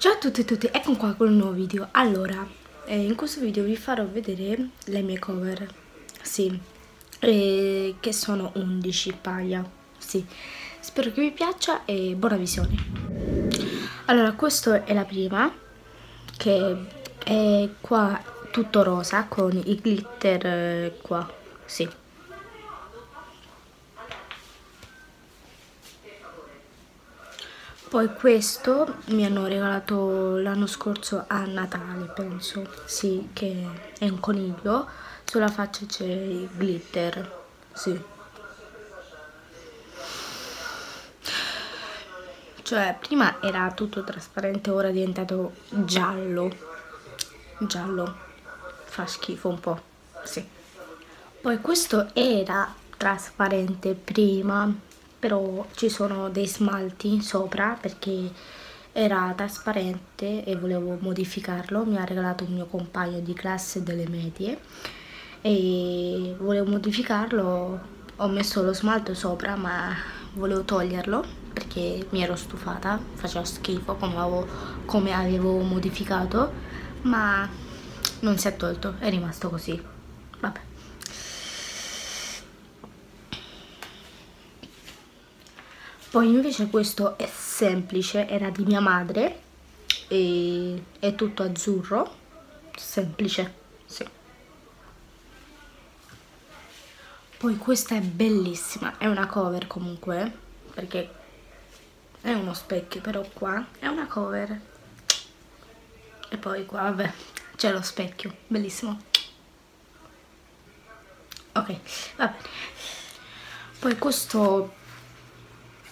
Ciao a tutti e tutti, ecco qua con un nuovo video. Allora, eh, in questo video vi farò vedere le mie cover, sì, eh, che sono 11 paia, sì. Spero che vi piaccia e buona visione. Allora, questa è la prima, che è qua tutto rosa con i glitter eh, qua, sì. Poi questo mi hanno regalato l'anno scorso a Natale, penso. Sì, che è un coniglio. Sulla faccia c'è il glitter. Sì. Cioè, prima era tutto trasparente, ora è diventato giallo. Giallo. Fa schifo un po'. Sì. Poi questo era trasparente prima però ci sono dei smalti sopra perché era trasparente e volevo modificarlo. Mi ha regalato un mio compagno di classe delle medie e volevo modificarlo. Ho messo lo smalto sopra ma volevo toglierlo perché mi ero stufata faceva schifo come avevo, come avevo modificato ma non si è tolto è rimasto così. Vabbè poi invece questo è semplice era di mia madre e è tutto azzurro. Semplice sì. Poi questa è bellissima è una cover comunque perché è uno specchio però qua è una cover. E poi qua vabbè c'è lo specchio bellissimo. Ok va bene poi questo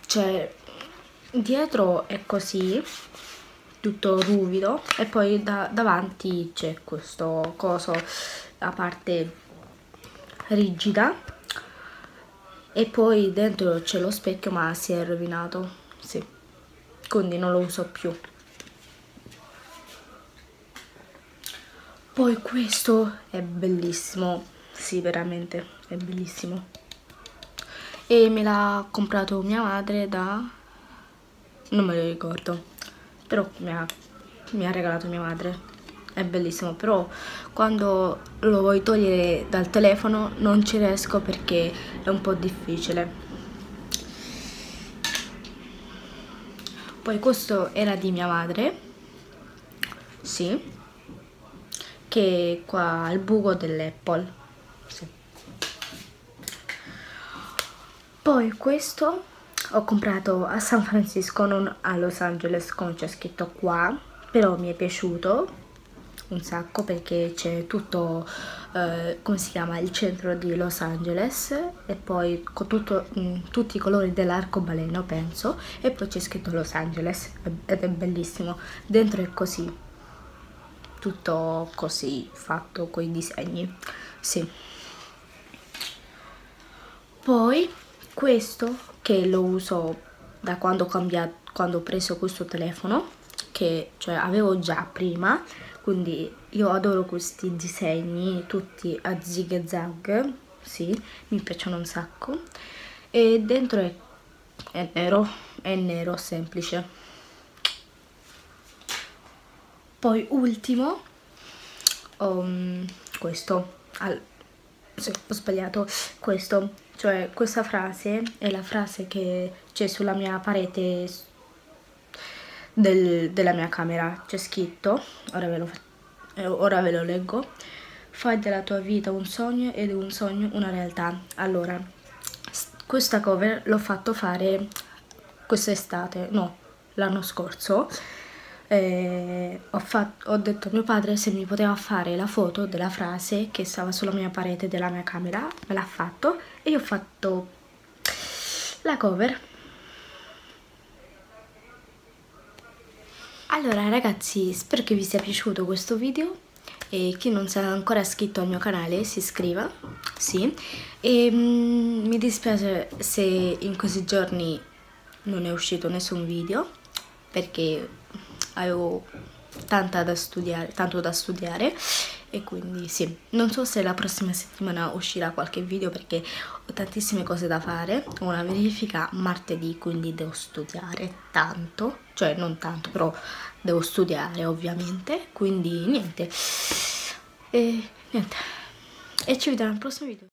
cioè dietro è così tutto ruvido e poi da, davanti c'è questo coso la parte rigida e poi dentro c'è lo specchio ma si è rovinato sì. Quindi non lo uso più. Poi questo è bellissimo sì veramente è bellissimo e me l'ha comprato mia madre da non me lo ricordo però mi ha, mi ha regalato mia madre. È bellissimo però quando lo vuoi togliere dal telefono non ci riesco perché è un po' difficile. Poi questo era di mia madre sì che qua al buco dell'apple sì poi questo ho comprato a San Francisco non a Los Angeles come c'è scritto qua però mi è piaciuto un sacco perché c'è tutto eh, come si chiama il centro di Los Angeles e poi con tutto, mh, mm, tutti i colori dell'arcobaleno penso e poi c'è scritto Los Angeles ed è bellissimo. Dentro è così tutto così fatto con i disegni sì. Poi questo che lo uso da quando cambiato quando ho preso questo telefono che cioè avevo già prima quindi io adoro questi disegni tutti a zig zag sì mi piacciono un sacco. E dentro è, è nero è nero semplice. Poi ultimo um, questo. Al, sì, ho sbagliato questo cioè questa frase è la frase che c'è sulla mia parete del, della mia camera, c'è scritto, ora ve, lo, eh, ora ve lo leggo, fai della tua vita un sogno ed un sogno una realtà. Allora, questa cover l'ho fatto fare quest'estate, no, l'anno scorso, eh, ho, fatto, ho, detto a mio padre se mi poteva fare la foto della frase che stava sulla mia parete della mia camera, me l'ha fatto e io ho fatto la cover. Allora ragazzi, spero che vi sia piaciuto questo video e chi non è ancora iscritto al mio canale si iscriva, sì, e mm, mi dispiace se in questi giorni non è uscito nessun video perché avevo tanta da studiare, tanto da studiare. E quindi sì non so se la prossima settimana uscirà qualche video perché ho tantissime cose da fare ho una verifica martedì quindi devo studiare tanto. Cioè non tanto però devo studiare ovviamente. Quindi niente. E niente. E ci vediamo al prossimo video